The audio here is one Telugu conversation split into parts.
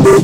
నమస్తే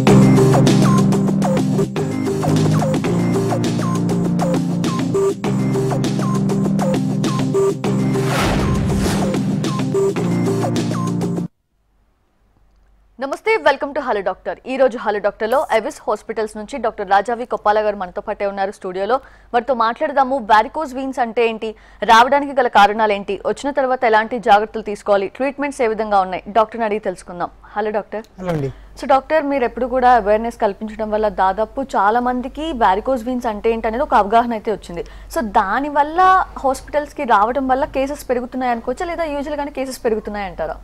వెల్కమ్ టు హలో డాక్టర్. ఈ రోజు హలో డాక్టర్లో ఎవిస్ హాస్పిటల్స్ నుంచి డాక్టర్ రాజావి కొప్పాల గారు మనతో పాటే ఉన్నారు స్టూడియోలో. వారితో మాట్లాడదాము వారికోజ్ వీన్స్ అంటే ఏంటి రావడానికి గల కారణాలు ఏంటి వచ్చిన తర్వాత ఎలాంటి జాగ్రత్తలు తీసుకోవాలి ట్రీట్మెంట్స్ ఏ విధంగా ఉన్నాయి డాక్టర్ని అడిగి తెలుసుకుందాం. Hello doctor. హలో అండి. సో డాక్టర్ మీరు ఎప్పుడు కూడా అవేర్నెస్ కల్పించడం వల్ల దాదాపు చాలా మందికి వారికోజ్ వీన్స్ అంటే ఏంటి అనేది ఒక అవగాహన అయితే వచ్చింది. సో దాని వల్ల హాస్పిటల్స్కి రావడం వల్ల కేసెస్ పెరుగుతున్నాయి అనుకోవచ్చా? లేదా యూజువల్ గానే కేసెస్ పెరుగుతున్నాయి అంటారా?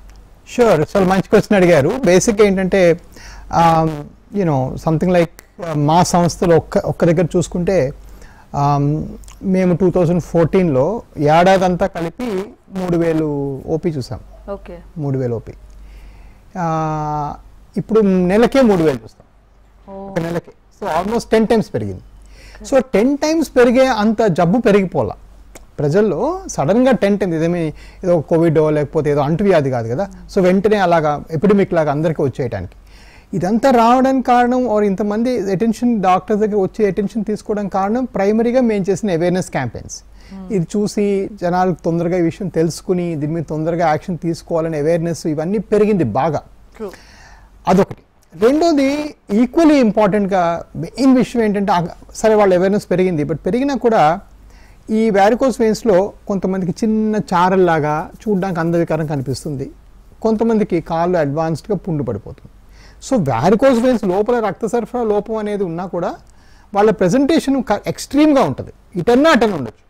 షూర్ చాలా మంచి క్వశ్చన్ అడిగారు. బేసిక్ ఏంటంటే యూనో సంథింగ్ లైక్ మా సంస్థలో ఒక్క ఒక్క దగ్గర చూసుకుంటే um, మేము టూ థౌజండ్ ఫోర్టీన్లో ఏడాదంతా కలిపి మూడు వేలు ఓపీ చూసాం. ఓకే. మూడు వేలు ఓపీ. ఇప్పుడు నెలకే మూడు వేలు చూస్తాం. ఒక నెలకి. సో ఆల్మోస్ట్ టెన్ టైమ్స్ పెరిగింది. సో టెన్ టైమ్స్ పెరిగే అంత జబ్బు పెరిగిపోలా. ప్రజల్లో సడన్గా టెన్ టైమ్స్ ఇదేమి ఏదో కోవిడ్ లేకపోతే ఏదో అంటువ్యాధి కాదు కదా. సో వెంటనే అలాగా ఎపిడమిక్ లాగా అందరికీ వచ్చేయటానికి. ఇదంతా రావడానికి కారణం ఆర్ ఇంతమంది అటెన్షన్ డాక్టర్ దగ్గర వచ్చే అటెన్షన్ తీసుకోవడానికి కారణం ప్రైమరీగా మేము చేసిన అవేర్నెస్ క్యాంపెయిన్స్ ఇది చూసి జనాలకు తొందరగా ఈ విషయం తెలుసుకుని దీని మీద తొందరగా యాక్షన్ తీసుకోవాలని అవేర్నెస్ ఇవన్నీ పెరిగింది బాగా. అదొకటి. రెండోది ఈక్వలీ ఇంపార్టెంట్గా మెయిన్ విషయం ఏంటంటే సరే వాళ్ళ అవేర్నెస్ పెరిగింది. బట్ పెరిగినా కూడా ఈ వ్యారికోస్ వెయిన్స్లో కొంతమందికి చిన్న చారల్లాగా చూడడానికి అందవికారం కనిపిస్తుంది. కొంతమందికి కాళ్ళు అడ్వాన్స్డ్గా పుండు పడిపోతుంది. సో వ్యారికోస్ వెయిన్స్ లోపల రక్త సరఫరా లోపం అనేది ఉన్నా కూడా వాళ్ళ ప్రజెంటేషన్ ఎక్స్ట్రీమ్గా ఉంటుంది. ఇటన్నా అటన్ ఉండొచ్చు.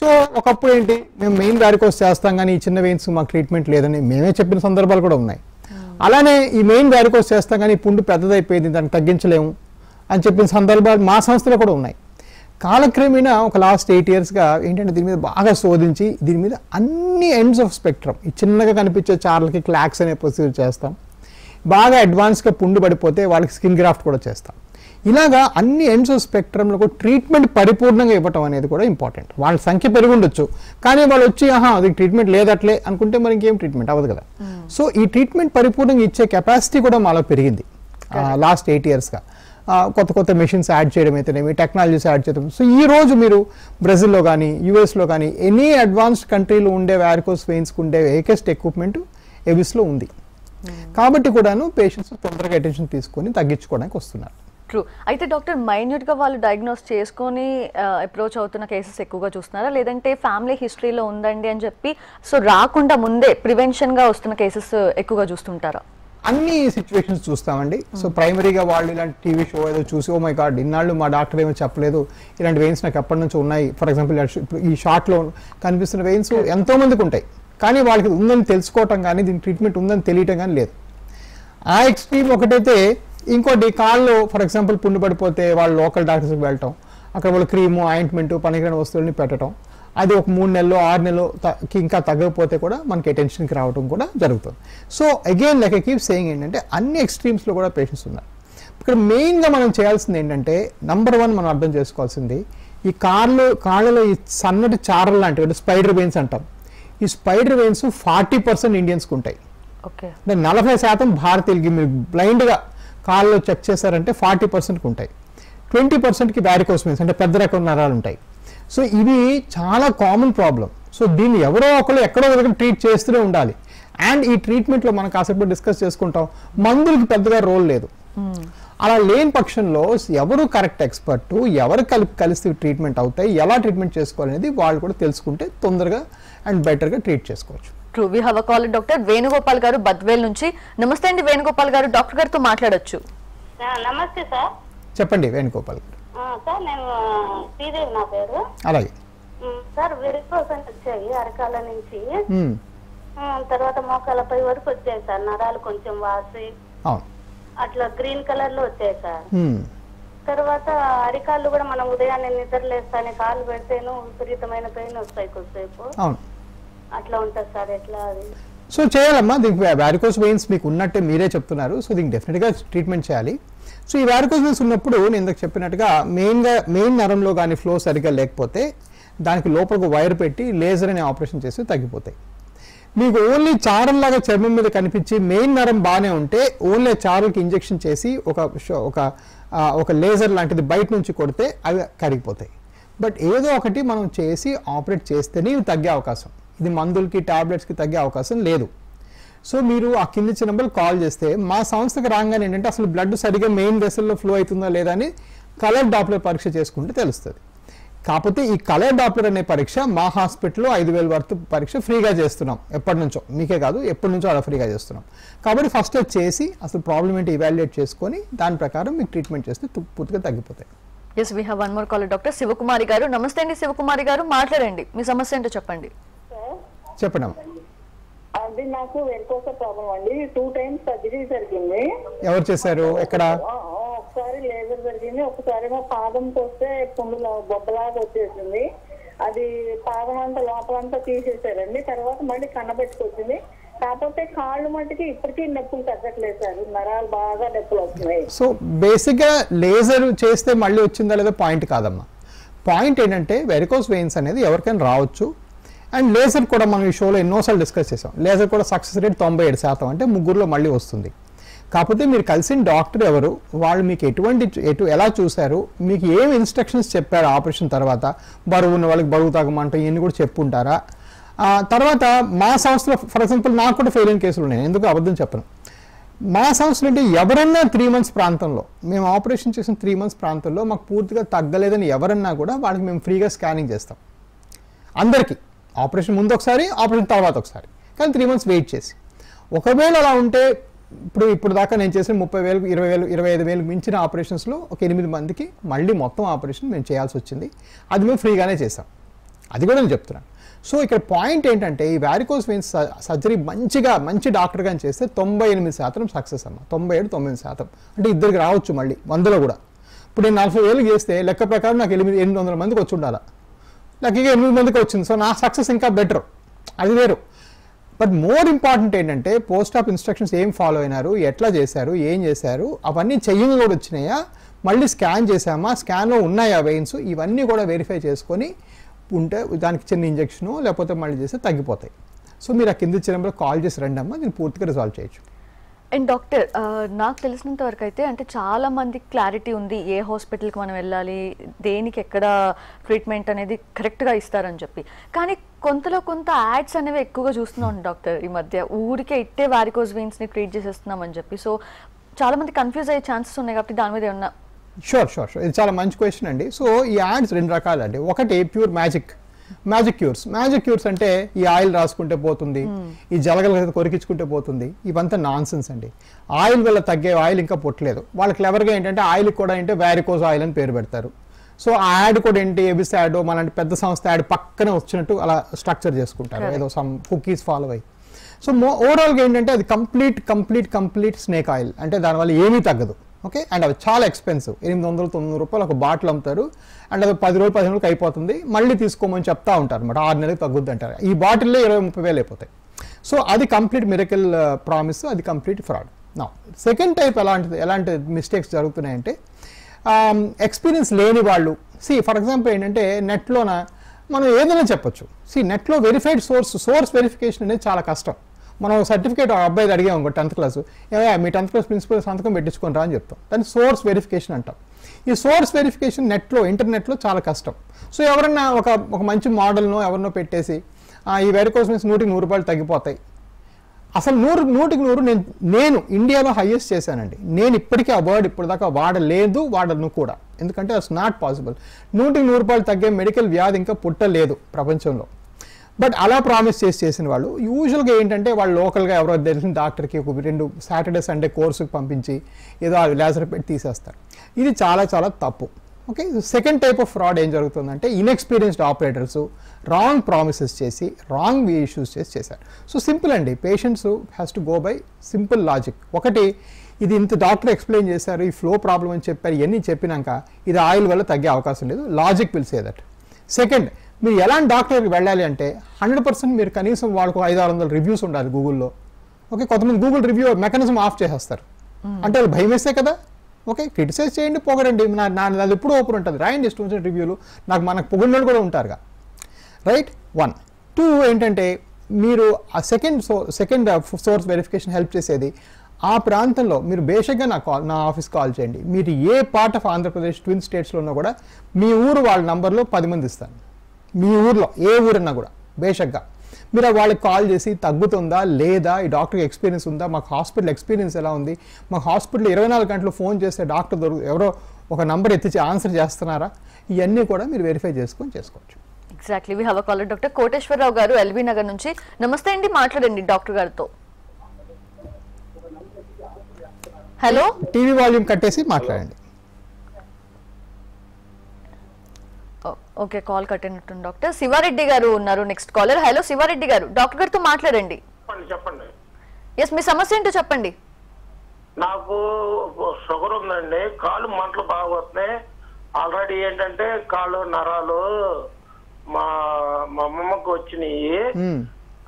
సో ఒకప్పుడు ఏంటి మేము మెయిన్ వ్యారికోస్ చేస్తాం కానీ ఈ చిన్న వెయిన్స్ మాకు ట్రీట్మెంట్ లేదని మేమే చెప్పిన సందర్భాలు కూడా ఉన్నాయి. అలానే ఈ మెయిన్ వ్యారికోస్ చేస్తాం కానీ ఈ పుండు పెద్దదైపోయింది దాన్ని తగ్గించలేము అని చెప్పిన సందర్భాలు మా సంస్థలో కూడా ఉన్నాయి. కాలక్రమేణా ఒక లాస్ట్ ఎయిట్ ఇయర్స్గా ఏంటంటే దీని మీద బాగా శోధించి దీని మీద అన్ని ఎండ్స్ ఆఫ్ స్పెక్ట్రమ్ ఈ చిన్నగా కనిపించే చార్లకి క్లాక్స్ అనే ప్రొసీజర్ చేస్తాం. బాగా అడ్వాన్స్గా పుండు పడిపోతే వాళ్ళకి స్కిన్ గ్రాఫ్ట్ కూడా చేస్తాం. ఇలాగా అన్ని ఎండ్స్ కూడా ట్రీట్మెంట్ పరిపూర్ణంగా ఇవ్వటం అనేది కూడా ఇంపార్టెంట్ వాళ్ళ సంఖ్య పెరిగి ఉండొచ్చు కానీ వాళ్ళు వచ్చి ఆహా అది ట్రీట్మెంట్ లేదట్లే అనుకుంటే మరి ఇంకేం ట్రీట్మెంట్ అవ్వదు కదా. సో ఈ ట్రీట్మెంట్ పరిపూర్ణంగా ఇచ్చే కెపాసిటీ కూడా మాలో పెరిగింది. లాస్ట్ ఎయిట్ ఇయర్స్గా కొత్త కొత్త మెషిన్స్ యాడ్ చేయడం అయితేనేమి టెక్నాలజీస్ యాడ్ చేయడం. సో ఈ రోజు మీరు బ్రెజిల్లో కానీ యూఎస్లో కానీ ఎనీ అడ్వాన్స్డ్ కంట్రీలో ఉండే వ్యారికోస్ వెయిన్స్కి ఉండే వేకెస్ట్ ఎక్విప్మెంట్ ఎవిస్లో ఉంది. కాబట్టి కూడాను పేషెంట్స్ తొందరగా అటెన్షన్ తీసుకొని తగ్గించుకోవడానికి వస్తున్నారు. ట్రూ అయితే డాక్టర్ మైన్యూట్గా వాళ్ళు డయాగ్నోస్ చేసుకొని అప్రోచ్ అవుతున్న కేసెస్ ఎక్కువగా చూస్తున్నారా? లేదంటే ఫ్యామిలీ హిస్టరీలో ఉందండి అని చెప్పి సో రాకుండా ముందే ప్రివెన్షన్గా వస్తున్న కేసెస్ ఎక్కువగా చూస్తుంటారా? అన్ని సిచ్యువేషన్స్ చూస్తామండి. సో ప్రైమరీగా వాళ్ళు ఇలాంటి టీవీ షో ఏదో చూసి ఓ మై గాడ్ ఇన్నాళ్ళు మా డాక్టర్ ఏమో చెప్పలేదు. ఇలాంటి వెయిన్స్ నాకు ఎప్పటి నుంచి ఉన్నాయి. ఫర్ ఎగ్జాంపుల్ ఈ షార్ట్లో కనిపిస్తున్న వెయిన్స్ ఎంతో మందికి ఉంటాయి. కానీ వాళ్ళకి ఉందని తెలుసుకోవటం కానీ దీని ట్రీట్మెంట్ ఉందని తెలియటం కానీ లేదు. ఆ ఎక్స్ట్రీమ్ ఒకటైతే ఇంకోటి కాళ్ళు ఫర్ ఎగ్జాంపుల్ పుండు పడిపోతే వాళ్ళు లోకల్ డాక్టర్స్కి వెళ్ళటం అక్కడ వాళ్ళు క్రీము ఆయింట్మెంట్ పనికిరాని వస్తువుల్ని పెట్టడం అది ఒక మూడు నెలలు ఆరు నెలలు ఇంకా తగ్గకపోతే కూడా మనకి అటెన్షన్కి రావడం కూడా జరుగుతుంది. So again like I keep saying ఏంటంటే అన్ని ఎక్స్ట్రీమ్స్లో కూడా పేషెంట్స్ ఉన్నారు. ఇక్కడ మెయిన్గా మనం చేయాల్సింది ఏంటంటే నంబర్ వన్ మనం అర్థం చేసుకోవాల్సింది ఈ కార్లు కాళ్ళలో ఈ సన్నటి చారలు లాంటివి అంటే స్పైడర్ వెయిన్స్ అంటాం. ఈ స్పైడర్ వెయిన్స్ ఫార్టీ పర్సెంట్ ఇండియన్స్కి ఉంటాయి. ఓకే. అంటే నలభై శాతం భారతీయులకి మీరు బ్లైండ్గా కాల్లో చెక్ చేశారంటే ఫార్టీ పర్సెంట్కి ఉంటాయి. ట్వంటీ పర్సెంట్కి వ్యారికోస్ వెయిన్స్ అంటే పెద్ద రకం నరాలు ఉంటాయి. సో ఇవి చాలా కామన్ ప్రాబ్లం సో దీన్ని ఎవరో ఒకరు ఎక్కడో ఒక దగ్గర ట్రీట్ చేస్తూనే ఉండాలి. అండ్ ఈ ట్రీట్మెంట్లో మనం కాసేపు డిస్కస్ చేసుకుంటాం. మందులకి పెద్దగా రోల్ లేదు. అలా లేని పక్షంలో ఎవరు కరెక్ట్ ఎక్స్పర్ట్ ఎవరు కలిపి కలిసి ట్రీట్మెంట్ అవుతాయి ఎలా ట్రీట్మెంట్ చేసుకోవాలనేది వాళ్ళు కూడా తెలుసుకుంటే తొందరగా అండ్ బెటర్గా ట్రీట్ చేసుకోవచ్చు. True we call doctor Venugopal garu Badvel నుంచి. నమస్తే అండి వేణుగోపాల్ గారు డాక్టర్ గారితో మాట్లాడొచ్చు. ఆ, నమస్తే సార్. చెప్పండి వేణుగోపాల్ గారు. ఆ, సార్ నేను శ్రీదేవి నా పేరు. అలాగే. సార్ వెరికోస్ వచ్చాయి అరకాల నుంచి. తర్వాత మోకాలపై వరకు వచ్చాయి సార్ నరాలు కొంచెం వాసి. అవును. అట్లా గ్రీన్ కలర్లో వచ్చాయి సార్. తర్వాత అరికాళ్ళు కూడా మనం ఉదయాన్నే నిద్ర లేస్తానే కాళ్ళు పెడితేను విపరీతమైన పెయిన్ వస్తాయి కొద్దిసేపు. అవును. అట్లా ఉంటుంది సార్ ఎట్లా అది? సో చేయాలమ్మా దీనికి వ్యారికోస్ వెయిన్స్ మీకు ఉన్నట్టే మీరే చెప్తున్నారు సో దీనికి డెఫినెట్గా ట్రీట్మెంట్ చేయాలి. సో ఈ వ్యారికోస్ వెయిన్స్ ఉన్నప్పుడు నేను ఇందాక చెప్పినట్టుగా మెయిన్గా మెయిన్ నరంలో కానీ ఫ్లో సరిగ్గా లేకపోతే దానికి లోపలకు వైర్ పెట్టి లేజర్ అనే ఆపరేషన్ చేసి తగ్గిపోతాయి. మీకు ఓన్లీ చారల్లాగా చర్మం మీద కనిపించి మెయిన్ నరం బాగానే ఉంటే ఓన్లీ చారులకి ఇంజెక్షన్ చేసి ఒక షో- ఒక ఒక లేజర్ లాంటిది బయట నుంచి కొడితే అవి కరిగిపోతాయి. బట్ ఏదో ఒకటి మనం చేసి ఆపరేట్ చేస్తేనే ఇవి తగ్గే అవకాశం. ఇది మందులకి ట్యాబ్లెట్స్కి తగ్గే అవకాశం లేదు. సో మీరు ఆ కింది చిన్నప్పుడు కాల్ చేస్తే మా సంస్థకి రాగానే ఏంటంటే అసలు బ్లడ్ సరిగా మెయిన్ వెసల్లో ఫ్లో అవుతుందా లేదా అని కలర్ డాప్లర్ పరీక్ష చేసుకుంటే తెలుస్తుంది. కాకపోతే ఈ కలర్ డాప్లర్ అనే పరీక్ష మా హాస్పిటల్లో ఐదు వేల వరకు పరీక్ష ఫ్రీగా చేస్తున్నాం. ఎప్పటి నుంచో? మీకే కాదు ఎప్పటి నుంచో అలా ఫ్రీగా చేస్తున్నాం. కాబట్టి ఫస్ట్ చేసి అసలు ప్రాబ్లం ఏంటి ఇవాల్యుయేట్ చేసుకొని దాని ప్రకారం మీకు ట్రీట్మెంట్ చేస్తే పూర్తిగా తగ్గిపోతాయి. Yes we have one more caller doctor Sivakumari garu. నమస్తే అండి శివకుమారి గారు మాట్లాడండి. మీ సమస్య ఏంటో చెప్పండి. చెప్పండి. అది నాకు వెనుకోస ప్రాబ్లం అండి. టూ టైమ్స్ సర్జరీ జరిగింది. ఎవరు చేశారు? ఎక్కడ? ఒకసారి లేజర్ జరిగింది. ఒకసారి మా పాదంకి వస్తే పుండులో బొబ్బలాగా వచ్చేసింది. అది పాదం అంతా లోపలంతా తీసేశారండి తర్వాత మళ్ళీ కన్నబెట్టుకొచ్చింది కాకపోతే కాళ్ళు మట్టుకి ఇప్పటికీ నొప్పులు తగ్గట్లేదు సార్. నరాలు బాగా నొప్పులు వస్తున్నాయి. సో బేసిక్గా లేజర్ చేస్తే మళ్ళీ వచ్చిందా లేదా పాయింట్ కాదమ్మా. పాయింట్ ఏంటంటే వెరికోస్ వెయిన్స్ అనేది ఎవరికైనా రావచ్చు. అండ్ లేజర్ కూడా మనం ఈ షోలో ఎన్నోసార్లు డిస్కస్ చేసాం. లేజర్ కూడా సక్సెస్ రేట్ తొంభై ఏడు శాతం అంటే ముగ్గురులో మళ్ళీ వస్తుంది. కాకపోతే మీరు కలిసిన డాక్టర్ ఎవరు? వాళ్ళు మీకు ఎటువంటి ఎటు ఎలా చూశారు? మీకు ఏం ఇన్స్ట్రక్షన్స్ చెప్పారు ఆపరేషన్ తర్వాత? బరువు ఉన్న వాళ్ళకి బరువు తగ్గమంటే ఇవన్నీ కూడా చెప్పుంటారా? తర్వాత మా సంస్థలో ఫర్ ఎగ్జాంపుల్ నాకు కూడా ఫెయిల్ అయిన కేసులు ఉన్నాయి. ఎందుకు అబద్ధం చెప్పను? మా సంస్థలు అంటే ఎవరన్నా త్రీ మంత్స్ ప్రాంతంలో మేము ఆపరేషన్ చేసిన త్రీ మంత్స్ ప్రాంతంలో మాకు పూర్తిగా తగ్గలేదని ఎవరన్నా కూడా వాళ్ళకి మేము ఫ్రీగా స్కానింగ్ చేస్తాం. అందరికీ. ఆపరేషన్ ముందు ఒకసారి ఆపరేషన్ తర్వాత ఒకసారి కానీ త్రీ మంత్స్ వెయిట్ చేసి. ఒకవేళ అలా ఉంటే ఇప్పుడు ఇప్పుడు దాకా నేను చేసిన ముప్పై వేలు ఇరవై వేలు ఇరవై ఐదు వేలు మించిన ఆపరేషన్స్లో ఒక ఎనిమిది మందికి మళ్ళీ మొత్తం ఆపరేషన్ మేము చేయాల్సి వచ్చింది. అది మేము ఫ్రీగానే చేసాం అది కూడా నేను చెప్తున్నాను. సో ఇక్కడ పాయింట్ ఏంటంటే ఈ వ్యారికోస్ వెయిన్స్ సర్జరీ మంచిగా మంచి డాక్టర్ చేస్తే తొంభై ఎనిమిది శాతం సక్సెస్ అమ్మ. తొంభై ఏడు తొమ్మిది శాతం. అంటే ఇద్దరికి రావచ్చు మళ్ళీ వందలో కూడా. ఇప్పుడు నేను నలభై వేలు చేస్తే లెక్క ప్రకారం నాకు ఎనిమిది ఎనిమిది వందల మందికి వచ్చి ఉండాలా? లక్కీగా ఎనిమిది మందికి వచ్చింది. సో నా సక్సెస్ ఇంకా బెటర్ అది వేరు. బట్ మోర్ ఇంపార్టెంట్ ఏంటంటే పోస్ట్ ఆఫ్ ఇన్స్ట్రక్షన్స్ ఏం ఫాలో అయినారు ఎట్లా చేశారు ఏం చేశారు అవన్నీ చెయ్యింగ్ కూడా వచ్చినాయా మళ్ళీ స్కాన్ చేసామా స్కాన్లో ఉన్నాయా వెయిన్స్ ఇవన్నీ కూడా వెరిఫై చేసుకొని ఉంటే దానికి చిన్న ఇంజెక్షను లేకపోతే మళ్ళీ చేస్తే తగ్గిపోతాయి. సో మీరు ఆ కింద చిన్నప్పుడు కాల్ చేసి రండి అమ్మా నేను పూర్తిగా రిజాల్వ్ చేయొచ్చు. అండ్ డాక్టర్ uh, నాకు తెలిసినంత వరకు అయితే అంటే చాలా మందికి క్లారిటీ ఉంది ఏ హాస్పిటల్కి మనం వెళ్ళాలి దేనికి ఎక్కడ ట్రీట్మెంట్ అనేది కరెక్ట్గా ఇస్తారని చెప్పి. కానీ కొంతలో కొంత యాడ్స్ అనేవి ఎక్కువగా చూస్తున్నాం డాక్టర్ ఈ మధ్య. ఊరికే ఇట్టే వారికోజ్ వీన్స్ని ట్రీట్ చేసేస్తున్నామని చెప్పి. సో చాలా మంది కన్ఫ్యూజ్ అయ్యే ఛాన్సెస్ ఉన్నాయి కాబట్టి దాని మీద ఏమన్నా షూర్ షూర్ షూర్ ఇది చాలా మంచి క్వశ్చన్ అండి. సో ఈ యాడ్స్ రెండు రకాలండి. ఒకటి pure magic magic cures magic cures అంటే ఈ ఆయిల్ రాసుకుంటే పోతుంది ఈ జలగల కొరికించుకుంటే పోతుంది ఇవంతా నాన్ సెన్స్ అండి. ఆయిల్ వల్ల తగ్గే ఆయిల్ ఇంకా పుట్టలేదు. వాళ్ళు క్లెవర్గా ఏంటంటే ఆయిల్ కూడా ఏంటంటే వ్యారికోజ్ ఆయిల్ అని పేరు పెడతారు. సో ఆ యాడ్ కూడా ఏంటి ఎబిస్ యాడ్ మనలాంటి పెద్ద సంస్థ యాడ్ పక్కనే వచ్చినట్టు అలా స్ట్రక్చర్ చేసుకుంటారు. ఏదో సమ్ కుకీస్ ఫాలో అయ్యి. సో మో ఓవరాల్గా ఏంటంటే అది complete complete complete snake oil అంటే దానివల్ల ఏమీ తగ్గదు. ఓకే? అండ్ అవి చాలా ఎక్స్పెన్సివ్. ఎనిమిది వందల తొమ్మిది రూపాయలు ఒక బాటిల్ అమ్ముతారు. అండ్ అది పది రోజులు పదిహేను రోజులకి అయిపోతుంది. మళ్ళీ తీసుకోమని చెప్తా ఉంటారు అనమాట ఆరు నెలలకు తగ్గుద్ది అంటారు. ఈ బాటిల్లో ఇరవై ముప్పై వేలు అయిపోతాయి. సో అది కంప్లీట్ మిరకల్ ప్రామిస్ అది కంప్లీట్ ఫ్రాడ్. నా సెకండ్ టైప్ ఎలాంటిది ఎలాంటి మిస్టేక్స్ జరుగుతున్నాయంటే ఎక్స్పీరియన్స్ లేని వాళ్ళు. సి ఫర్ ఎగ్జాంపుల్ ఏంటంటే నెట్లోన మనం ఏదైనా చెప్పొచ్చు. సి నెట్లో వెరిఫైడ్ సోర్స్ సోర్స్ వెరిఫికేషన్ అనేది చాలా కష్టం. మనం సర్టిఫికేట్ అబ్బాయిది అడిగాం అనుకో టెన్త్ క్లాస్ ఏమయ్యా మీ టెన్త్ క్లాస్ ప్రిన్సిపల్ సంతకం పెట్టించుకొని అని చెప్తాం. దాన్ని సోర్స్ వెరిఫికేషన్ అంటాం. ఈ సోర్స్ వెరిఫికేషన్ నెట్లో ఇంటర్నెట్లో చాలా కష్టం. సో ఎవరన్నా ఒక ఒక మంచి మోడల్నో ఎవరినో పెట్టేసి ఈ వెరికోసమెన్స్ నూటికి నూరు రూపాయలు తగ్గిపోతాయి. అసలు నూరు నూటికి నూరు నేను నేను ఇండియాలో హైయెస్ట్ చేశానండి. నేను ఇప్పటికీ ఆ వర్డ్ ఇప్పటిదాకా వాడలేదు వాడను కూడా. ఎందుకంటే అట్స్ నాట్ పాసిబుల్ నూటికి నూరు రూపాయలు తగ్గే మెడికల్ వ్యాధి ఇంకా పుట్టలేదు ప్రపంచంలో. బట్ అలా ప్రామిస్ చేసి చేసిన వాళ్ళు యూజువల్గా ఏంటంటే వాళ్ళు లోకల్గా ఎవరో తెలిసిన డాక్టర్కి ఒక రెండు సాటర్డే సండే కోర్సుకి పంపించి ఏదో ఆ లేజర్ పెట్టి తీసేస్తారు. ఇది చాలా చాలా తప్పు. Okay? Second type of fraud ఏం జరుగుతుందంటే ఇన్ఎక్స్పీరియన్స్డ్ ఆపరేటర్స్ రాంగ్ ప్రామిసెస్ చేసి రాంగ్ ఇష్యూస్ చేసి చేశారు. సో సింపుల్ అండి. Patients has to go by simple logic. ఒకటి ఇది ఇంత డాక్టర్ ఎక్స్ప్లెయిన్ చేశారు ఈ ఫ్లో ప్రాబ్లం అని చెప్పారు ఇవన్నీ చెప్పినాక ఇది ఆయిల్ వల్ల తగ్గే అవకాశం లేదు. Logic will say that second మీరు ఎలాంటి డాక్టర్కి వెళ్ళాలి అంటే హండ్రెడ్ పర్సెంట్ మీరు కనీసం వాళ్ళకు ఐదు ఆరు వందల రివ్యూస్ ఉండాలి గూగుల్లో. ఓకే కొంతమంది గూగుల్ రివ్యూ మెకానిజం ఆఫ్ చేసేస్తారు. అంటే వాళ్ళు భయం వేస్తే కదా? ఓకే క్రిటిసైజ్ చేయండి పొగడండి. నా నా నాది ఎప్పుడు ఓపెన్ ఉంటుంది. రాయండి స్టూడెంట్స్ రివ్యూలు. నాకు మనకు పొగిడినోళ్ళు కూడా ఉంటారుగా. రైట్? వన్. టూ ఏంటంటే మీరు ఆ second so second source verification help చేసేది ఆ ప్రాంతంలో మీరు బేసిక్గా నా కాల్ నా ఆఫీస్ కాల్ చేయండి. మీరు ఏ పార్ట్ ఆఫ్ ఆంధ్రప్రదేశ్ ట్విన్ స్టేట్స్లో ఉన్నా కూడా మీ ఊరు వాళ్ళ నంబర్లో పది మంది ఇస్తాను మీ ఊర్లో ఏ ఊరన్నా కూడా బేషక్గా. మీరు వాళ్ళకి కాల్ చేసి తగ్గుతుందా? లేదా? ఈ డాక్టర్కి ఎక్స్పీరియన్స్ ఉందా? మాకు హాస్పిటల్ ఎక్స్పీరియన్స్ ఎలా ఉంది? మాకు హాస్పిటల్ ఇరవై నాలుగు గంటలు ఫోన్ చేస్తే డాక్టర్ దొరుకు ఎవరో ఒక నంబర్ ఎత్తిచి ఆన్సర్ చేస్తున్నారా? ఇవన్నీ కూడా మీరు వెరిఫై చేసుకొని చేసుకోవచ్చు. Exactly we have caller doctor Koteswara Rao garu LB Nagar నుంచి. నమస్తే అండి మాట్లాడండి డాక్టర్ గారితో. హలో టీవీ వాల్యూమ్ కట్టేసి మాట్లాడండి. ఓకే కాల్ కట్ అయినట్టుంది డాక్టర్. శివారెడ్డి గారు ఉన్నారు నెక్స్ట్ కాలర్. హలో శివారెడ్డి గారు డాక్టర్ గారితో మాట్లాడండి. చెప్పండి చెప్పండి. ఎస్ మీ సమస్య ఏంటో చెప్పండి. నాకు షుగర్ ఉందండి కాళ్ళు మంటలు బాగా వస్తున్నాయి. ఆల్రెడీ ఏంటంటే కాళ్ళు నరాలు మా మా అమ్మమ్మకి వచ్చినాయి. మ్మ్.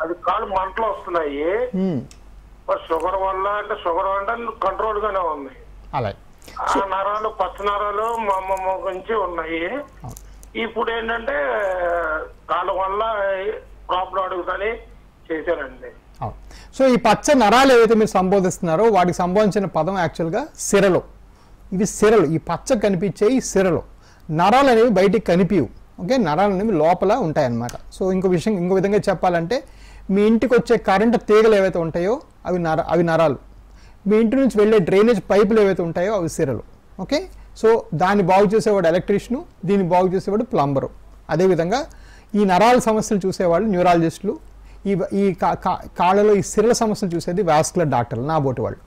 అది కాళ్ళు మంటలు వస్తున్నాయి. మరి షుగర్ వల్ల అంటే షుగర్ అంటే కంట్రోల్ గానే ఉంది. అలాగే. ఆ నరాలు పచ్చ నరాలు మా అమ్మమ్మ నుంచి ఉన్నాయి. ఇప్పుడు ఏంటంటే కాళ్ళ వల్ల ప్రాబ్లం అడుగుతాని చేశారండి. సో ఈ పచ్చ నరాలు ఏవైతే మీరు సంబోధిస్తున్నారో వాటికి సంబంధించిన పదం యాక్చువల్గా సిరలు. ఇవి సిరలు. ఈ పచ్చ కనిపించే ఈ సిరలు. నరాలు అనేవి బయటికి కనిపించవు ఓకే? నరాలు అనేవి లోపల ఉంటాయన్నమాట. సో ఇంకో విషయం ఇంకో విధంగా చెప్పాలంటే మీ ఇంటికి వచ్చే కరెంట్ తీగలు ఏవైతే ఉంటాయో అవి నర అవి నరాలు. మీ ఇంటి నుంచి వెళ్ళే డ్రైనేజ్ పైపులు ఏవైతే ఉంటాయో అవి సిరలు. ఓకే? సో దాన్ని బాగు చేసేవాడు ఎలక్ట్రీషియను దీన్ని బాగు చేసేవాడు ప్లంబరు. అదేవిధంగా ఈ నరాల సమస్యలు చూసేవాళ్ళు న్యూరాలజిస్టులు ఈ ఈ కా- కా- కాళ్ళలో ఈ సిరల సమస్యలు చూసేది వాస్కులర్ డాక్టర్లు నా బోటి వాళ్ళు.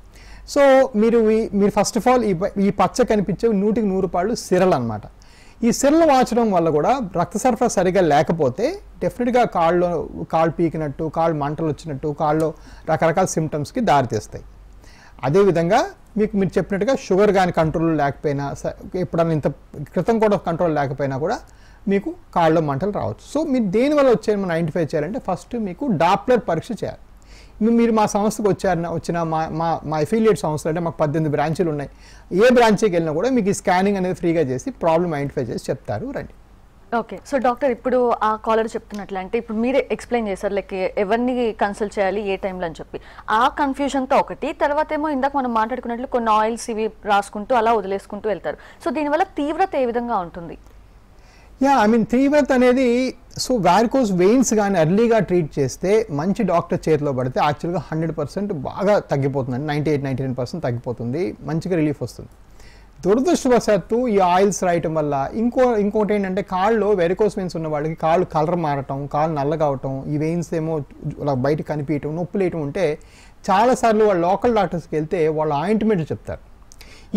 సో మీరు మీరు ఫస్ట్ ఆఫ్ ఆల్ ఈ ఈ పచ్చ కనిపించే నూటికి నూరు పాళ్ళు సిరలు అనమాట ఈ సిరలు వాచడం వల్ల కూడా రక్త సరఫరా సరిగా లేకపోతే డెఫినెట్గా కాళ్ళు కాళ్ళు పీకినట్టు కాళ్ళు మంటలు వచ్చినట్టు కాళ్ళు రకరకాల సిమ్టమ్స్కి దారితీస్తాయి. అదేవిధంగా మీకు మీరు చెప్పినట్టుగా షుగర్ కానీ కంట్రోల్ లేకపోయినా స- ఎప్పుడన్నా ఇంత క్రితం కూడా కంట్రోల్ లేకపోయినా కూడా మీకు కాళ్ళలో మంటలు రావచ్చు. సో మీరు దేనివల్ల వచ్చాయని మనం ఐడెంటిఫై చేయాలంటే ఫస్ట్ మీకు డాప్లర్ పరీక్ష చేయాలి. మీరు మా సంస్థకు వచ్చారన్న వచ్చిన మా మా మా సంస్థలు అంటే మాకు పద్దెనిమిది బ్రాంచీలు ఉన్నాయి. ఏ బ్రాంచీకి వెళ్ళినా కూడా మీకు ఈ స్కానింగ్ అనేది ఫ్రీగా చేసి ప్రాబ్లమ్ ఐడెంటిఫై చేసి చెప్తారు. రండి. ఓకే. సో డాక్టర్ ఇప్పుడు ఆ కాలర్ చెప్తున్నట్లు అంటే ఇప్పుడు మీరే ఎక్స్ప్లెయిన్ చేశారు లైక్ ఎవరిని కన్సల్ట్ చేయాలి ఏ టైంలో అని చెప్పి. ఆ కన్ఫ్యూజన్తో ఒకటి తర్వాత ఏమో ఇందాక మనం మాట్లాడుకున్నట్లు కొన్ని ఆయిల్స్ ఇవి రాసుకుంటూ అలా వదిలేసుకుంటూ వెళ్తారు. సో దీనివల్ల తీవ్రత ఏ విధంగా ఉంటుంది? యా ఐ మీన్ తీవ్రత అనేది సో వ్యారికోస్ వెయిన్స్ కానీ ఎర్లీగా ట్రీట్ చేస్తే మంచి డాక్టర్ చేతిలో పడితే యాక్చువల్గా హండ్రెడ్ పర్సెంట్ బాగా తగ్గిపోతుంది ninety eight ninety nine percent తగ్గిపోతుంది. మంచిగా రిలీఫ్ వస్తుంది. దురదృష్టవశాత్తు ఈ ఆయిల్స్ రాయటం వల్ల ఇంకో ఇంకోటి ఏంటంటే కాళ్ళు వెరికోస్ వెయిన్స్ ఉన్న వాళ్ళకి కాళ్ళు కలర్ మారటం కాళ్ళు నల్లగావటం ఈ వెయిన్స్ ఏమో బయట కనిపించటం నొప్పి లేయటం ఉంటే చాలాసార్లు వాళ్ళు లోకల్ డాక్టర్స్కి వెళ్తే వాళ్ళు ఆయింట్మెంట్ చెప్తారు.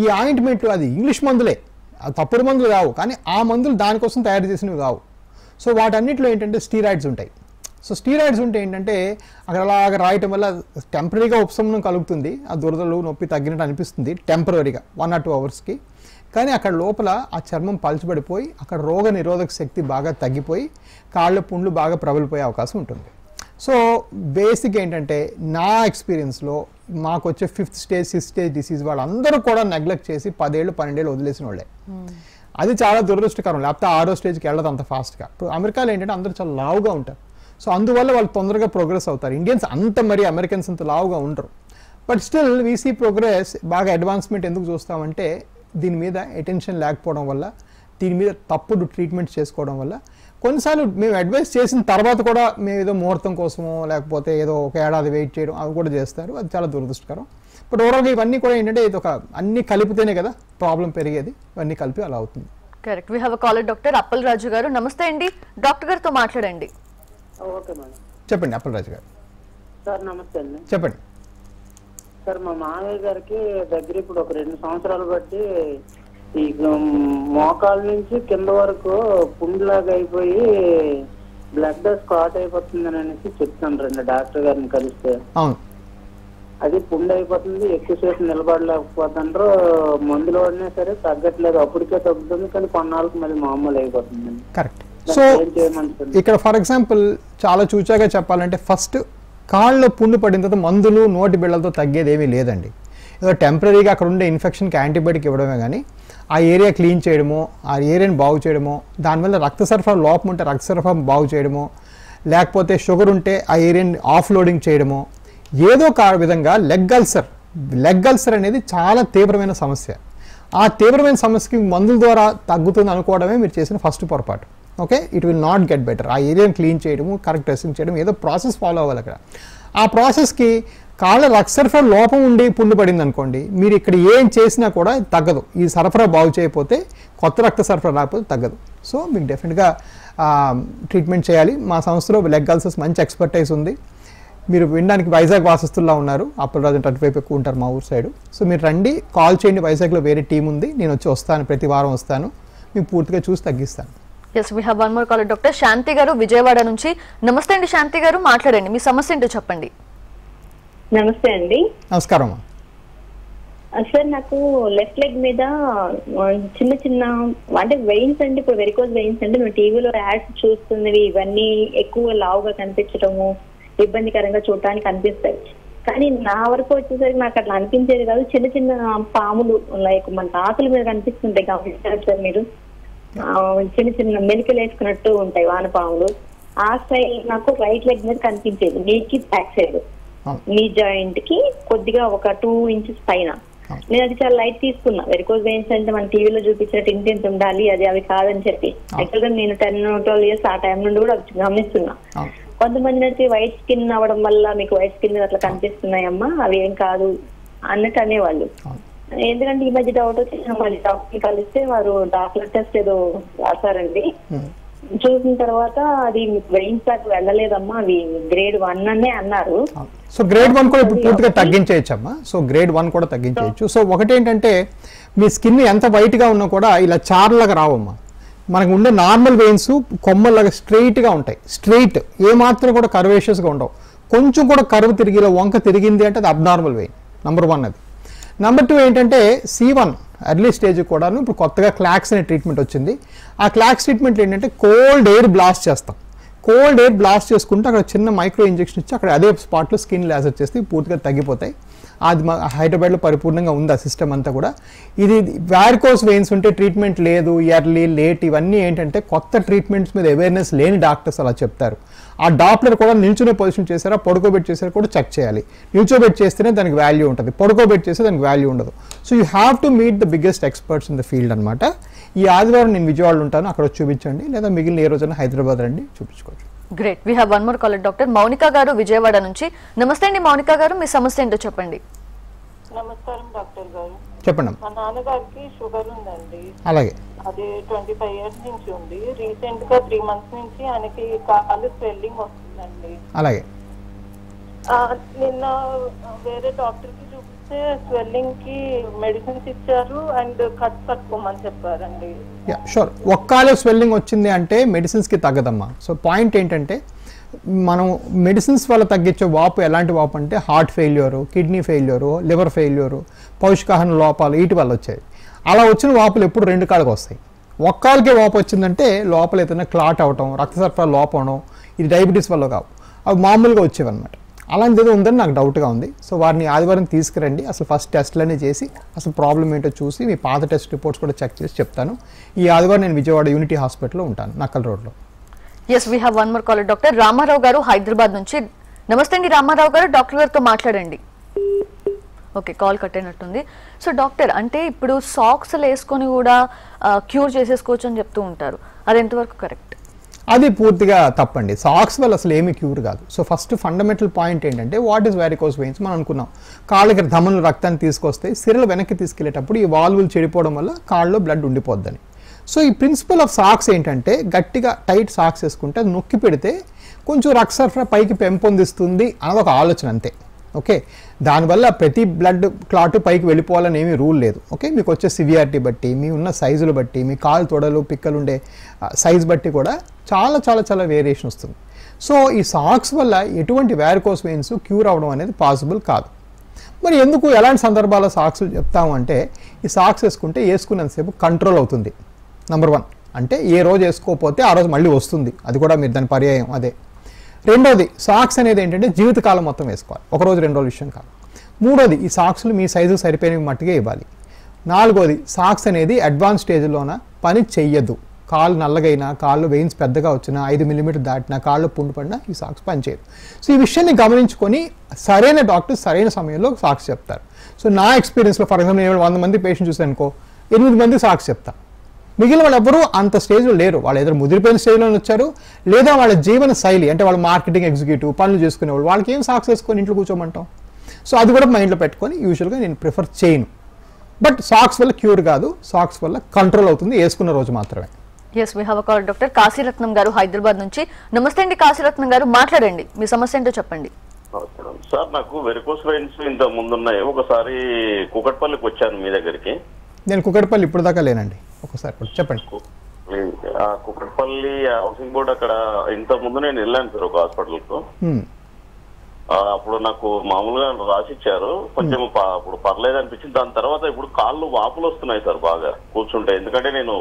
ఈ ఆయింట్మెంట్లు అది ఇంగ్లీష్ మందులే. తప్పుడు మందులు కావు. కానీ ఆ మందులు దానికోసం తయారు చేసినవి కావు. సో వాటన్నిటిలో ఏంటంటే స్టీరాయిడ్స్ ఉంటాయి. సో స్టీరాయిడ్స్ ఉంటే ఏంటంటే అక్కడ అలాగ రాయటం వల్ల టెంపరీగా ఉపశమనం కలుగుతుంది. ఆ దురదలు నొప్పి తగ్గినట్టు అనిపిస్తుంది టెంపరీగా వన్ ఆర్ టూ అవర్స్కి. కానీ అక్కడ లోపల ఆ చర్మం పలచబడిపోయి అక్కడ రోగ నిరోధక శక్తి బాగా తగ్గిపోయి కాళ్ళ పుండ్లు బాగా ప్రబలిపోయే అవకాశం ఉంటుంది. సో బేసిక్ ఏంటంటే నా ఎక్స్పీరియన్స్లో మాకు వచ్చే fifth stage sixth stage disease వాళ్ళందరూ కూడా నెగ్లెక్ట్ చేసి పదేళ్ళు పన్నెండేళ్ళు వదిలేసిన వాళ్ళే. అది చాలా దురదృష్టకరం. లేకపోతే ఆరో స్టేజ్కి వెళ్ళదు అంత ఫాస్ట్గా. ఇప్పుడు అమెరికాలో ఏంటంటే అందరూ చాలా లావుగా ఉంటారు. సో అందువల్ల వాళ్ళు తొందరగా ప్రోగ్రెస్ అవుతారు. ఇండియన్స్ అంత మరి అమెరికన్స్ అంత లావుగా ఉండరు. But still we see progress బాగా అడ్వాన్స్మెంట్ ఎందుకు చూస్తామంటే దీని మీద అటెన్షన్ లేకపోవడం వల్ల దీని మీద తప్పుడు ట్రీట్మెంట్ చేసుకోవడం వల్ల. కొన్నిసార్లు మేము అడ్వైస్ చేసిన తర్వాత కూడా మేము ఏదో ముహూర్తం కోసమో లేకపోతే ఏదో ఒక ఏడాది వెయిట్ చేయడం అవి కూడా చేస్తారు. అది చాలా దురదృష్టకరం. బట్ ఓవరాల్గా ఇవన్నీ కూడా ఏంటంటే ఇది ఒక అన్ని కలిపితేనే కదా ప్రాబ్లం పెరిగేది. ఇవన్నీ కలిపి అలా అవుతుంది. Correct we have caller doctor Appal Raju garu. నమస్తే అండి. డాక్టర్ గారితో మాట్లాడండి. చెప్పండి అప్పలరాజు గారు. సార్ నమస్తే అండి. చెప్పండి. సార్ మా మామయ్య గారికి దగ్గర ఇప్పుడు ఒక రెండు సంవత్సరాలు బట్టి ఈ మోకాల నుంచి కింద వరకు పుండ్లాగా అయిపోయి బ్లడ్ స్కాట్ అయిపోతుందని అనేసి చెప్తాను రండి డాక్టర్ గారిని కలిస్తే. అది పుండు అయిపోతుంది ఎక్కువసేపు నిలబడలేకపోతుండ్రు మందులు వాడినా సరే తగ్గట్లేదు అప్పటికే తగ్గుతుంది కానీ కొన్నాళ్ళకి మళ్ళీ మామూలు అయిపోతుందండి. కరెక్ట్. సో ఇక్కడ ఫర్ ఎగ్జాంపుల్ చాలా చూచాగా చెప్పాలంటే ఫస్ట్ కాళ్ళలో పుండు పడిన తర్వాత మందులు నోటి బిళ్ళలతో తగ్గేది ఏమీ లేదండి. ఏదో టెంపరీగా అక్కడ ఉండే ఇన్ఫెక్షన్కి యాంటీబయాటిక్ ఇవ్వడమే కానీ ఆ ఏరియా క్లీన్ చేయడమో ఆ ఏరియాని బాగు చేయడమో దానివల్ల రక్త సరఫరా లోపం ఉంటే రక్త సరఫరా బాగు చేయడమో లేకపోతే షుగర్ ఉంటే ఆ ఏరియాని ఆఫ్ లోడింగ్ చేయడమో ఏదో ఒక విధంగా లెగ్ అల్సర్ లెగ్ అల్సర్ అనేది చాలా తీవ్రమైన సమస్య. ఆ తీవ్రమైన సమస్యకి మందుల ద్వారా తగ్గుతుంది అనుకోవడమే మీరు చేసిన ఫస్ట్ పొరపాటు. Okay? It will not get better ఆ ఏరియాని క్లీన్ చేయడము కరెక్ట్ డ్రెస్సింగ్ చేయడం ఏదో ప్రాసెస్ ఫాలో అవ్వాలి అక్కడ. ఆ ప్రాసెస్కి కాళ్ళ రక్త సరఫరా లోపం ఉండి పుండు పడింది అనుకోండి మీరు ఇక్కడ ఏం చేసినా కూడా తగ్గదు. ఈ సరఫరా బాగు చేయకపోతే కొత్త రక్త సరఫరా రాకపోతే తగ్గదు. సో మీకు డెఫినెట్గా ట్రీట్మెంట్ చేయాలి. మా సంస్థలో లెగ్ అల్సర్స్ మంచి ఎక్స్పర్టైజ్ ఉంది. మీరు వినడానికి వైజాగ్ వాసస్తుల్లో ఉన్నారు. అప్పుడు అప్పటిరాజు అటువైపు ఎక్కువ ఉంటారు మా ఊరు సైడ్ సో మీరు రండి కాల్ చేయండి. వైజాగ్లో వేరే టీం ఉంది. నేను వచ్చి వస్తాను ప్రతి వారం వస్తాను. మీకు పూర్తిగా చూసి తగ్గిస్తాను. Yes we have one more caller doctor Shanti garu Vijayawada నుంచి. నమస్తే అండి శాంతి గారు మాట్లాడండి. మీ సమస్య ఏంటో చెప్పండి. నమస్తే అండి. నమస్కారం. సార్ నాకు లెఫ్ట్ లెగ్ మీద చిన్న చిన్న అంటే వెయిన్స్ అండి ఇప్పుడు వెరికోజ్ వెయిన్స్ అంటే మేము టీవీలో యాడ్స్ చూస్తున్నవి ఇవన్నీ ఎక్కువ లావుగా కనిపించడము ఇబ్బందికరంగా చూడటానికి అనిపిస్తాయి. కానీ నా వరకు వచ్చేసరికి నాకు అట్లా అనిపించేది కాదు. చిన్న చిన్న పాములు లైక్ మన ఆకుల మీద కనిపిస్తుంటాయి. గమనించారు సార్ మీరు? చిన్న చిన్న మెలికలు వేసుకున్నట్టు ఉంటాయి వానపాములు. ఆ సైడ్ నాకు రైట్ లెగ్ మీద కనిపించేది. నీకి బ్యాక్ సైడ్. నీ జాయింట్కి కొద్దిగా ఒక టూ ఇంచెస్ పైన. నేను అది చాలా లైట్ తీసుకున్నా. వెరికోజ్ వెయిన్స్ అంటే మన టీవీలో చూపించినట్టు ఇంత ఇంత ఉండాలి అది అవి కాదని చెప్పి. యాక్చువల్గా నేను టెన్ ట్వెల్వ్ ఇయర్స్ ఆ టైం నుండి కూడా గమనిస్తున్నా. కొంతమంది అయితే వైట్ స్కిన్ అవ్వడం వల్ల మీకు వైట్ స్కిన్ అట్లా కనిపిస్తున్నాయమ్మా అవి ఏం కాదు అన్నట్టు అనేవాళ్ళు. ఎందుకంటే ఈ మధ్య డౌట్ వచ్చి మళ్ళీ డాక్టర్ కలిస్తే వారు డాక్టర్ టెస్ట్ ఏదో రాశారండి. ఉమ్. చూసిన తర్వాత అది వెయిన్స్ దాకా వెళ్ళలేదమ్మా అవి గ్రేడ్ వన్ అనే అన్నారు. సో గ్రేడ్ వన్ కూడా ఇప్పుడు పూర్తిగా తగ్గించేయచ్చు అమ్మా సో గ్రేడ్ వన్ కూడా తగ్గించేయచ్చు. సో ఒకటి ఏంటంటే మీ స్కిన్ ఎంత వైట్గా ఉన్నా కూడా ఇలా చార్లాగా రావమ్మా. మనకు ఉండే నార్మల్ వెయిన్స్ కొమ్మల్లాగా స్ట్రైట్గా ఉంటాయి. స్ట్రైట్ ఏ మాత్రం కూడా కర్వేషియస్గా ఉండవు. కొంచెం కూడా కరువు తిరిగి ఇలా వంక తిరిగింది అంటే అది అబ్నార్మల్ వెయిన్ నెంబర్ వన్ అది. నెంబర్ టూ ఏంటంటే సి వన్ ఎర్లీ స్టేజ్ కూడాను ఇప్పుడు కొత్తగా క్లాక్స్ అనే ట్రీట్మెంట్ వచ్చింది. ఆ క్లాక్స్ ట్రీట్మెంట్ ఏంటంటే కోల్డ్ ఎయిర్ బ్లాస్ట్ చేస్తాం. కోల్డ్ ఎయిర్ బ్లాస్ట్ చేసుకుంటే అక్కడ చిన్న మైక్రో ఇంజెక్షన్ ఇచ్చి అక్కడ అదే స్పాట్లో స్కిన్ లేజర్ చేస్తే పూర్తిగా తగ్గిపోతాయి. అది మా హైదరాబాద్లో పరిపూర్ణంగా ఉంది ఆ సిస్టమ్ అంతా కూడా? ఇది వ్యారికోస్ వెయిన్స్ ఉంటే ట్రీట్మెంట్ లేదు ఇయర్లీ లేట్ ఇవన్నీ ఏంటంటే కొత్త ట్రీట్మెంట్స్ మీద అవేర్నెస్ లేని డాక్టర్స్ అలా చెప్తారు. ఆ డాక్టర్ కూడా నిల్చునే పొజిషన్ చేశారా? పడుకోబెట్టి చేశారా? కూడా చెక్ చేయాలి. నిల్చోబెట్టి చేస్తేనే దానికి వాల్యూ ఉంటుంది. పడుకోబెట్టి చేస్తే దానికి వాల్యూ ఉండదు. So you have to meet the biggest experts in the field అనమాట ఈ ఆదివారం నేను విజయవాడలో ఉంటాను. అక్కడ చూపించండి. లేదా మిగిలిన ఏ రోజైనా హైదరాబాద్ రండి చూపించుకోవచ్చు. Great we have one more caller doctor Mounika garu Vijayawada నుంచి. నమస్తే అండి మౌనిక గారు. మీ సమస్య ఏంటో చెప్పండి. నమస్కారం డాక్టర్ గారు. చెప్పండి. అమ్మా. మా నాన్నగారికి షుగర్ ఉందండి. అలాగే. అది ట్వంటీ ఫైవ్ ఇయర్స్ నుంచి ఉంది. రీసెంట్గా త్రీ మంత్స్ నుంచి ఆయనకి కాళ్ళు స్వెల్లింగ్ వస్తుందండి. అలాగే. ఆ, నిన్న వేరే డాక్టర్కి చూపిస్తే స్వెల్లింగ్కి మెడిసిన్స్ ఇచ్చారు అండ్ కట్ పట్టుకోమని చెప్పారండి. షూర్ ఒక్కాలో స్వెల్లింగ్ వచ్చింది అంటే మెడిసిన్స్కి తగ్గదమ్మా. సో పాయింట్ ఏంటంటే మనం మెడిసిన్స్ వల్ల తగ్గించే వాపు ఎలాంటి వాపు అంటే heart failure kidney failure liver failure పౌష్టికాహార లోపాలు వీటి వల్ల వచ్చాయి. అలా వచ్చిన వాపులు ఎప్పుడు రెండు కాళ్ళకి వస్తాయి. ఒక్కాలకే వాపు వచ్చిందంటే లోపల ఏదైనా క్లాట్ అవటం రక్త సరఫరా లోపడం ఇది డయాబెటీస్ వల్ల కావు. అవి మామూలుగా వచ్చేవి అనమాట అలాంటిది ఏదో ఉందని నాకు డౌట్గా ఉంది. సో వారిని ఆదివారం తీసుకురండి. అసలు ఫస్ట్ టెస్ట్లనే చేసి అసలు ప్రాబ్లం ఏంటో చూసి మీ పాత టెస్ట్ రిపోర్ట్స్ కూడా చెక్ చేసి చెప్తాను. ఈ ఆదివారం నేను విజయవాడ యూనిటీ హాస్పిటల్లో ఉంటాను నక్కల్ రోడ్లో. Yes we have one more caller doctor Rama Rao garu Hyderabad నుంచి. నమస్తే అండి రామారావు గారు డాక్టర్ గారితో మాట్లాడండి. ఓకే కాల్ కట్ అయినట్టుంది. సో డాక్టర్ అంటే ఇప్పుడు సాక్స్లు వేసుకొని కూడా క్యూర్ చేసేసుకోవచ్చు అని చెప్తూ ఉంటారు. అది ఎంతవరకు కరెక్ట్? అది పూర్తిగా తప్పండి. సాక్స్ వల్ల అసలు ఏమీ క్యూర్ కాదు. సో ఫస్ట్ ఫండమెంటల్ పాయింట్ ఏంటంటే వాట్ ఈస్ వ్యారికోస్ వెయిన్స్ మనం అనుకున్నాం. కాళ్ళకి ధమనులు రక్తాన్ని తీసుకొస్తే సిరలు వెనక్కి తీసుకెళ్ళేటప్పుడు ఈ వాల్వులు చెడిపోవడం వల్ల కాళ్ళలో బ్లడ్ ఉండిపోద్దని. సో ఈ ప్రిన్సిపల్ ఆఫ్ సాక్స్ ఏంటంటే గట్టిగా టైట్ సాక్స్ వేసుకుంటే నొక్కి పెడితే కొంచెం రక్త సరఫరా పైకి పెంపొందిస్తుంది అన్నది ఒక ఆలోచన అంతే. ఓకే. దానివల్ల ప్రతి బ్లడ్ క్లాట్ పైకి వెళ్ళిపోవాలని ఏమీ రూల్ లేదు. ఓకే. మీకు వచ్చే సివియారిటీ బట్టి మీ ఉన్న సైజులు బట్టి మీ కాలు తొడలు పిక్కలు ఉండే సైజ్ బట్టి కూడా చాలా చాలా చాలా వేరియేషన్ వస్తుంది. సో ఈ సాక్స్ వల్ల ఎటువంటి వ్యారికోస్ వెయిన్స్ క్యూర్ అవడం అనేది పాసిబుల్ కాదు. మరి ఎందుకు ఎలాంటి సందర్భాల్లో సాక్స్ చెప్తాము అంటే ఈ సాక్స్ వేసుకుంటే వేసుకున్నంతసేపు కంట్రోల్ అవుతుంది. నెంబర్ వన్ అంటే ఏ రోజు వేసుకోకపోతే ఆ రోజు మళ్ళీ వస్తుంది. అది కూడా మీరు దాని పర్యాయం. అదే. రెండోది సాక్స్ అనేది ఏంటంటే జీవితకాలం మొత్తం వేసుకోవాలి. ఒక రోజు రెండు రోజుల విషయం కాదు. మూడోది ఈ సాక్స్లు మీ సైజు సరిపోయిన మట్టుగా ఇవ్వాలి. నాలుగోది సాక్స్ అనేది అడ్వాన్స్ స్టేజ్లోన పని చెయ్యదు. కాళ్ళు నల్లగైనా కాళ్ళు వెయిన్స్ పెద్దగా వచ్చినా ఐదు మిల్లీమీటర్ దాటినా కాళ్ళు పుండు పడినా ఈ సాక్స్ పనిచేయదు సో ఈ విషయాన్ని గమనించుకొని సరైన డాక్టర్ సరైన సమయంలో సాక్స్ చెప్తారు. సో నా ఎక్స్పీరియన్స్లో ఫర్ ఎగ్జాంపుల్ నేను వంద మంది పేషెంట్ చూసాను అనుకో ఎనిమిది మంది సాక్స్ చెప్తా. మిగిలిన వాళ్ళు ఎవరు అంత స్టేజ్లో లేరు. వాళ్ళు ఏదో ముదిరిపోయిన స్టేజ్లో వచ్చారు. లేదా వాళ్ళ జీవన శైలి అంటే వాళ్ళ మార్కెటింగ్ ఎగ్జిక్యూటివ్ పనులు చేసుకునేవాళ్ళు వాళ్ళకి ఏం సాక్స్ వేసుకొని ఇంట్లో కూర్చోమంటాం? సో అది కూడా మైండ్లో పెట్టుకొని యూజువల్గా నేను ప్రిఫర్ చేయను. బట్ సాక్స్ వల్ల క్యూర్ కాదు. సాక్స్ వల్ల కంట్రోల్ అవుతుంది. వేసుకున్న రోజు మాత్రమే. Yes we have call doctor Kasiratnam garu Hyderabad నుంచి. నమస్తే అండి కాశీరత్నం గారు. మాట్లాడండి. మీ సమస్య ఏంటో చెప్పండి. సార్ నాకు వెరికోస్ వెయిన్స్ ఇంత ముందున్నాయి. ఒకసారి కుకట్పల్లికి వచ్చాను మీ దగ్గరికి. నేను కుకట్పల్లి ఇప్పుడు దాకా లేనండి. ఒకసారి చెప్పండి. ఆ కుకట్పల్లి హౌసింగ్ బోర్డ్ అక్కడ ఇంత ముందు నేను వెళ్ళాను సార్ ఒక హాస్పిటల్కు అప్పుడు నాకు మామూలుగా రాసిచ్చారు. కొంచెం అప్పుడు పర్లేదు అనిపించింది దాని తర్వాత ఇప్పుడు కాళ్ళు వాపులు వస్తున్నాయి సార్ బాగా కూర్చుంటే. ఎందుకంటే నేను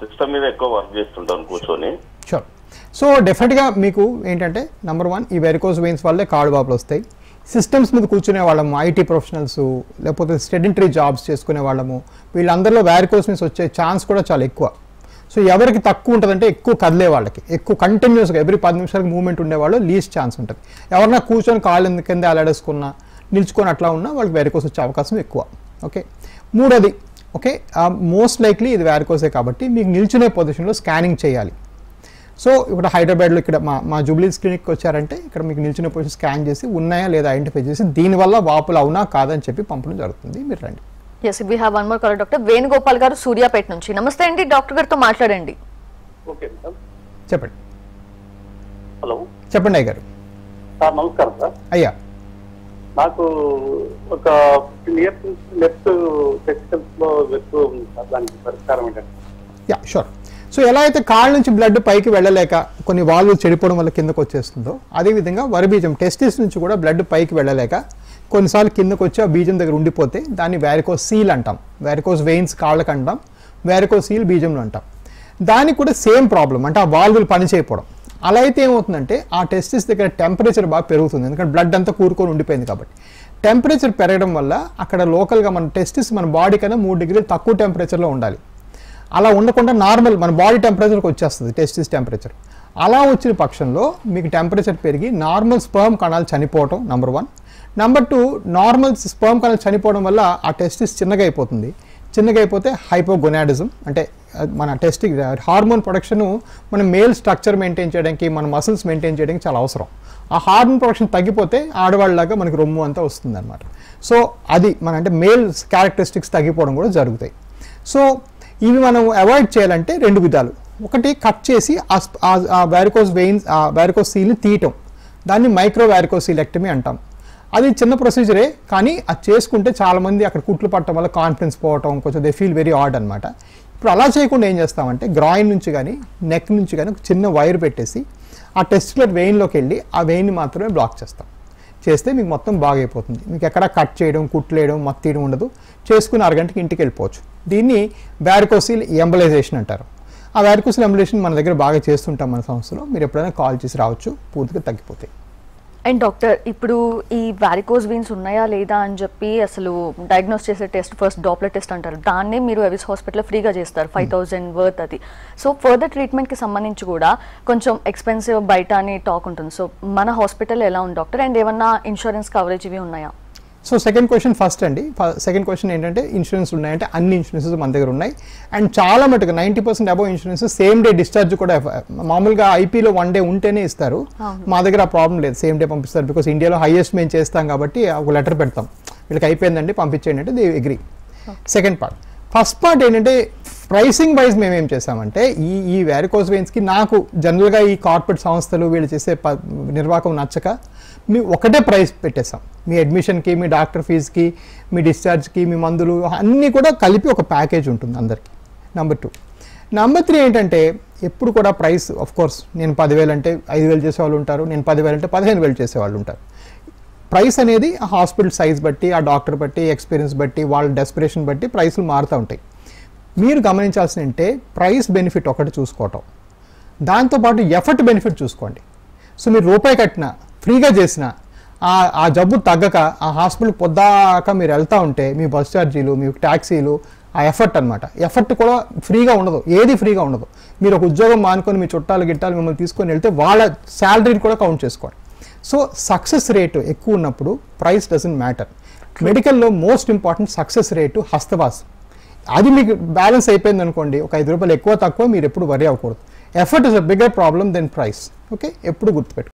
సిస్టమ్ మీద ఎక్కువ వర్క్ చేస్తుంటాను కూర్చొని. సో డెఫినెట్గా మీకు ఏంటంటే నెంబర్ వన్ ఈ వెరికోస్ వెయిన్స్ వల్లే కాళ్ళు బాబులు వస్తాయి. సిస్టమ్స్ మీద కూర్చునే వాళ్ళము ఐటీ ప్రొఫెషనల్స్ లేకపోతే స్టెడెంటరీ జాబ్స్ చేసుకునే వాళ్ళము వీళ్ళందరిలో వ్యారికోస్ నుంచి వచ్చే ఛాన్స్ కూడా చాలా ఎక్కువ. సో ఎవరికి తక్కువ ఉంటుందంటే ఎక్కువ కదిలే వాళ్ళకి. ఎక్కువ కంటిన్యూస్గా ఎవ్రీ పది నిమిషాలకు మూవ్మెంట్ ఉండేవాళ్ళు లీస్ట్ ఛాన్స్ ఉంటుంది. ఎవరన్నా కూర్చొని కాళ్ళు కింద అలాడేసుకున్నా నిల్చుకొని అట్లా ఉన్నా వాళ్ళకి వ్యారికోస్ వచ్చే అవకాశం ఎక్కువ. ఓకే మూడోది ఓకే మోస్ట్ లైక్లీ ఇది వ్యారికోసే కాబట్టి మీకు నిల్చునే పొజిషన్లో స్కానింగ్ చేయాలి. సో ఇప్పుడు హైదరాబాద్లో ఇక్కడ మా మా జూబ్లీస్ క్లినిక్కి వచ్చారంటే ఇక్కడ మీకు నిల్చున్న పొజిషన్ స్కాన్ చేసి ఉన్నాయా లేదా ఐడెంటిఫై చేసి దీనివల్ల వాపులు అవునా కాదని చెప్పి పంపడం జరుగుతుంది. మీరు రండి. Yes we have one more call doctor Venugopal garu Suryapet నుంచి. నమస్తే అండి డాక్టర్ గారితో మాట్లాడండి. చెప్పండి. హలో. చెప్పండి అయ్య గారు సార్ నమస్కారం సార్. అయ్యా. నాకు ఒక ఫిఫ్టీన్ ఇయర్స్ నుంచి లెఫ్ట్ టెస్టికల్స్లో సార్. దానికి పరిష్కారం ఏంటంటే. Yeah sure. సో ఎలా అయితే కాళ్ళ నుంచి బ్లడ్ పైకి వెళ్ళలేక కొన్ని వాల్వ్ చెడిపోవడం వల్ల కిందకు వచ్చేస్తుందో అదేవిధంగా వరబీజం టెస్టిస్ నుంచి కూడా బ్లడ్ పైకి వెళ్ళలేక కొన్నిసార్లు కిందకు వచ్చి ఆ బీజం దగ్గర ఉండిపోతే దాన్ని వ్యారికోస్ సీల్ అంటాం. వ్యారికోస్ వెయిన్స్ కాళ్ళకి అంటాం. వ్యారికోస్ సీల్ బీజంలో అంటాం. దానికి కూడా సేమ్ ప్రాబ్లం అంటే ఆ వాల్వులు పనిచేయకపోవడం అలా అయితే ఏమవుతుందంటే ఆ టెస్టిస్ దగ్గర టెంపరేచర్ బాగా పెరుగుతుంది. ఎందుకంటే బ్లడ్ అంతా కూరుకొని ఉండిపోయింది కాబట్టి. టెంపరేచర్ పెరగడం వల్ల అక్కడ లోకల్గా మన టెస్టిస్ మన బాడీ కన్నా మూడు డిగ్రీలు తక్కువ టెంపరేచర్లో ఉండాలి. అలా ఉండకుండా నార్మల్ మన బాడీ టెంపరేచర్కి వచ్చేస్తుంది టెస్టిస్ టెంపరేచర్. అలా వచ్చిన పక్షంలో మీకు టెంపరేచర్ పెరిగి నార్మల్ స్పర్మ్ కణాలు చనిపోవటం number one. Number two normal sperm కణాలు చనిపోవడం వల్ల ఆ టెస్టిస్ చిన్నగా అయిపోతుంది. చిన్నగా అయిపోతే హైపోగొనాడిజం అంటే మన టెస్టింగ్ హార్మోన్ ప్రొడక్షన్ మన మేల్ స్ట్రక్చర్ మెయింటైన్ చేయడానికి మన మసిల్స్ మెయింటైన్ చేయడానికి చాలా అవసరం. ఆ హార్మోన్ ప్రొడక్షన్ తగ్గిపోతే ఆడవాళ్ళలాగా మనకి రొమ్ము అంతా వస్తుంది అనమాట సో అది మన అంటే మేల్ క్యారెక్టరిస్టిక్స్ తగ్గిపోవడం కూడా జరుగుతాయి. సో ఇవి మనం అవాయిడ్ చేయాలంటే రెండు విధాలు. ఒకటి కట్ చేసి ఆ వ్యారికోస్ వెయిన్స్ ఆ వ్యారికోస్ సీల్ని తీయటం. దాన్ని మైక్రో వ్యారికోసీలెక్టమీ అంటాం. అది చిన్న ప్రొసీజరే కానీ అది చేసుకుంటే చాలామంది అక్కడ కుట్లు పట్టడం వల్ల కాన్ఫిడెన్స్ పోవటం కొంచెం దే ఫీల్ వెరీ ఆడ్ అనమాట ఇప్పుడు అలా చేయకుండా ఏం చేస్తామంటే గ్రాయిన్ నుంచి కానీ నెక్ నుంచి కానీ ఒక చిన్న వైర్ పెట్టేసి ఆ టెస్టికులర్ వెయిన్లోకి వెళ్ళి ఆ వెయిన్ని మాత్రమే బ్లాక్ చేస్తాం. చేస్తే మీకు మొత్తం బాగైపోతుంది. మీకు ఎక్కడ కట్ చేయడం కుట్లేయడం మత్తు ఉండదు. చేసుకుని అరగంటకి ఇంటికి వెళ్ళిపోవచ్చు. దీన్ని వ్యారికోసిల్ ఎంబలైజేషన్ అంటారు. ఆ వ్యారికోసిల్ ఎంబలైజేషన్ మన దగ్గర బాగా చేస్తుంటాం మన సంస్థలో. మీరు ఎప్పుడైనా కాల్ చేసి రావచ్చు పూర్తిగా తగ్గిపోతాయి. అండ్ డాక్టర్ ఇప్పుడు ఈ వ్యారికోస్ వీన్స్ ఉన్నాయా లేదా అని చెప్పి అసలు డయాగ్నోస్ చేసే టెస్ట్ ఫస్ట్ డాప్లర్ టెస్ట్ అంటారు. దాన్నే మీరు ఎవిస్ హాస్పిటల్లో ఫ్రీగా చేస్తారు ఫైవ్ థౌజండ్ వర్త్ అది. సో ఫర్దర్ ట్రీట్మెంట్కి సంబంధించి కూడా కొంచెం ఎక్స్పెన్సివ్ బయట అని టాక్ ఉంటుంది. సో మన హాస్పిటల్ ఎలా ఉంది డాక్టర్? అండ్ ఏమన్నా ఇన్సూరెన్స్ కవరేజ్ ఇవి ఉన్నాయా? సో సెకండ్ క్వశ్చన్ ఫస్ట్ అండి. సెకండ్ క్వశ్చన్ ఏంటంటే ఇన్సూరెన్స్ ఉన్నాయంటే అన్ని ఇన్సూరెన్సెస్ మన దగ్గర ఉన్నాయి. అండ్ చాలా మటుకు ninety percent above insurance same day discharge కూడా మామూలుగా ఐపీలో వన్ డే ఉంటేనే ఇస్తారు. మా దగ్గర ఆ ప్రాబ్లం లేదు. సేమ్ డే పంపిస్తారు బికాస్ ఇండియాలో హైయెస్ట్ మేము చేస్తాం కాబట్టి ఒక లెటర్ పెడతాం. వీళ్ళకి అయిపోయిందండి పంపించేయండి అంటే they agree second part first part ఏంటంటే ప్రైసింగ్ వైజ్ మేము ఏం చేసామంటే ఈ ఈ వ్యారికోస్ వెయిన్స్కి నాకు జనరల్గా ఈ కార్పొరేట్ సంస్థలు వీళ్ళు చేసే నిర్వాహకం నచ్చక మీ ఒకటే ప్రైస్ పెట్టేసాం మీ అడ్మిషన్కి మీ డాక్టర్ ఫీజుకి మీ డిశ్చార్జ్కి మీ మందులు అన్నీ కూడా కలిపి ఒక ప్యాకేజ్ ఉంటుంది అందరికీ. నెంబర్ టూ నెంబర్ త్రీ ఏంటంటే ఎప్పుడు కూడా ప్రైస్ ఆఫ్ కోర్స్ నేను పదివేలు అంటే ఐదు వేలు చేసేవాళ్ళు ఉంటారు నేను పదివేలు అంటే పదిహేను వేలు చేసేవాళ్ళు ఉంటారు. ప్రైస్ అనేది ఆ హాస్పిటల్ సైజ్ బట్టి ఆ డాక్టర్ బట్టి ఎక్స్పీరియన్స్ బట్టి వాళ్ళ డెస్పిరేషన్ బట్టి ప్రైస్లు మారుతూ ఉంటాయి. మీరు గమనించాల్సిన అంటే ప్రైస్ బెనిఫిట్ ఒకటి చూసుకోవటం. దాంతోపాటు ఎఫర్ట్ బెనిఫిట్ చూసుకోండి. సో మీరు రూపాయి కట్టినా ఫ్రీగా చేసిన ఆ జబ్బు తగ్గక ఆ హాస్పిటల్ పొద్దాక మీరు వెళ్తూ ఉంటే మీ బస్ ఛార్జీలు మీ ట్యాక్సీలు ఆ ఎఫర్ట్ అనమాట ఎఫర్ట్ కూడా ఫ్రీగా ఉండదు. ఏది ఫ్రీగా ఉండదు. మీరు ఒక ఉద్యోగం మానుకొని మీ చుట్టాలు గిట్టాలు మిమ్మల్ని తీసుకొని వెళ్తే వాళ్ళ శాలరీని కూడా కౌంట్ చేసుకోవాలి. సో సక్సెస్ రేటు ఎక్కువ ఉన్నప్పుడు ప్రైస్ డజంట్ మ్యాటర్ మెడికల్లో మోస్ట్ ఇంపార్టెంట్ సక్సెస్ రేటు హస్తవాస్. అది మీకు బ్యాలెన్స్ అయిపోయింది అనుకోండి ఒక ఐదు రూపాయలు ఎక్కువ తక్కువ మీరు ఎప్పుడు వరి అవ్వకూడదు. Effort is a bigger problem then price okay ఎప్పుడు గుర్తుపెట్టు